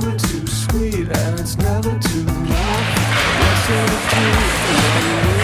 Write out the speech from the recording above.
never too sweet and it's never too much. What's it do?